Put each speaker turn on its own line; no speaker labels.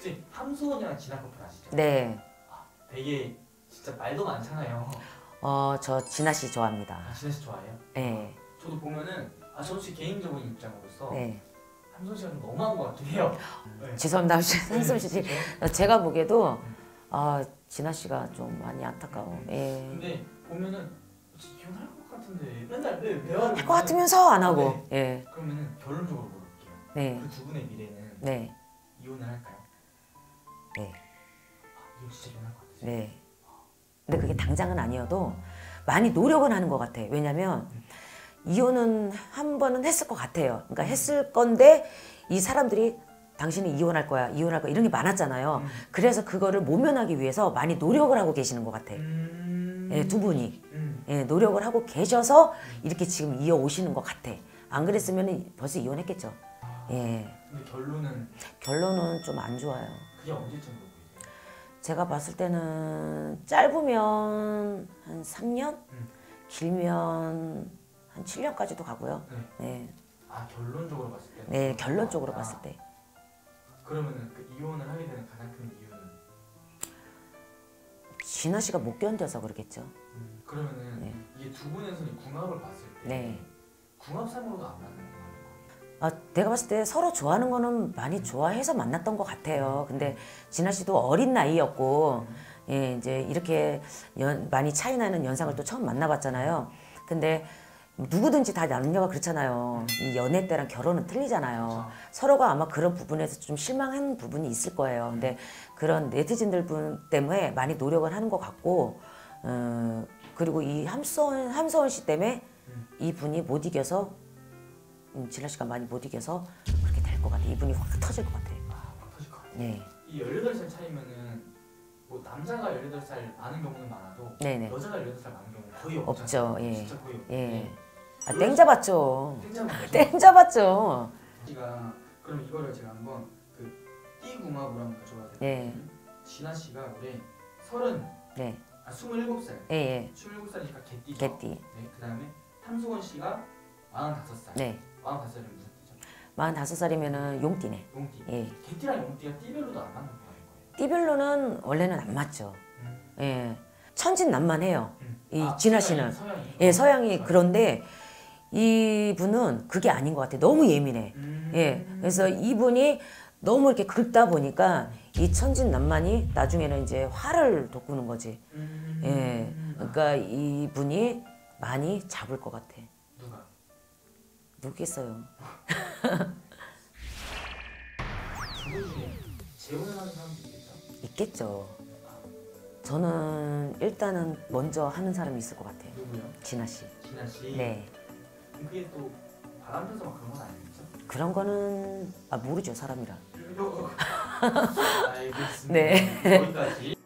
혹시 함수원이랑 진화 커플 아시죠?
네.
되게 진짜 말도 많잖아요.
어, 저 진아 씨 좋아합니다.
아, 진아 씨 좋아해요?
네.
저도 보면은 아제 개인적인 입장으로서
네.
함수원 씨가 좀 너무한 것 같긴 해요. 네.
죄송합니다. 한숨 쉬지.
그렇죠?
제가 보기에도 아, 진아 씨가 좀 많이 안타까워. 예.
근데 보면은 이혼할 것 같은데 맨날 네, 대화를
할 것 같으면서 안 하고. 예.
그러면은 결론적으로 물어볼게요.
네.
그 두 분의 미래는
네.
이혼을 할까요?
네.
아?
네. 근데 그게 당장은 아니어도 많이 노력은 하는 것 같아. 왜냐면 이혼은 한 번은 했을 것 같아요. 그러니까 했을 건데 이 사람들이 당신이 이혼할 거야, 이혼할 거야 이런 게 많았잖아요.
음.
그래서 그거를 모면하기 위해서 많이 노력을 하고 계시는 것 같아.
음...
예, 두 분이
음.
예, 노력을 하고 계셔서 이렇게 지금 이어 오시는 것 같아. 안 그랬으면 벌써 이혼했겠죠. 예,
근데 결론은
결론은 좀 안 좋아요.
그게 언제쯤 보고 계세요?
제가 봤을 때는 짧으면 한 3년,
음.
길면 한 7년까지도 가고요.
네.
네,
아 결론적으로 봤을 때.
네 결론적으로 봤을 때
그러면은 그 이혼을 하게 되는 가장 큰 이유는
진아 씨가 못 견뎌서 그러겠죠.
음, 그러면은
네.
이게 두 손이 궁합을 봤을 때
네.
궁합상으로도 안 맞는 거예요.
아, 내가 봤을 때 서로 좋아하는 거는 많이 좋아해서 만났던 것 같아요. 근데 진아 씨도 어린 나이였고, 예, 이제 이렇게 연, 많이 차이 나는 연상을 또 처음 만나봤잖아요. 근데 누구든지 다 남녀가 그렇잖아요. 이 연애 때랑 결혼은 틀리잖아요.
그렇죠.
서로가 아마 그런 부분에서 좀 실망한 부분이 있을 거예요. 근데 그런 네티즌들 분 때문에 많이 노력을 하는 것 같고, 어, 그리고 이 함서원, 함서원 씨 때문에 이 분이 못 이겨서 음, 진아 씨가 많이 못 이겨서 그렇게 될 것 같아. 이분이 확 터질 것 같아.
아, 확 터질 것 같아요.
네,
이 18살 차이면은 뭐 남자가 18살 많은 경우는 많아도
네네.
여자가 18살 많은 경우는 거의
없죠,
없잖아요.
예.
진짜 거의 없죠.
예. 아, 땡 잡았죠.
땡
잡았죠.
씨가 그럼 이거를 제가 한번 그 띠궁합으로 한번 가져봐야 돼요.
예.
진아 씨가 올해 서른
네,
아 27살.
예, 예.
27살이니까 개띠죠.
개띠.
네. 그다음에 탐수원 씨가 45살.
네.
45살이면 무슨 띠죠?
45살이면은 용띠네.
용띠.
예.
개띠랑 용띠가 띠별로도 안 맞는 거예요.
띠별로는 원래는 안 맞죠.
음.
예. 천진난만해요.
음.
이
아,
진아 씨는.
서양이.
예, 서양이 그런데 이분은 그게 아닌 것 같아. 너무 예민해.
음.
예. 그래서 이분이 너무 이렇게 긁다 보니까 이 천진난만이 나중에는 이제 화를 돋구는 거지.
음.
예. 그러니까 이분이 많이 잡을 것 같아.
하는 사람도 있겠죠?
있겠죠. 저는 일단은 먼저 하는 사람이 있을 것 같아요.
누구요?
진아 씨.
진아 씨.
네.
그게 또 바람 펴서 막 그런 건 아니겠죠?
그런 거는 아 모르죠 사람이라. 네.
여기까지.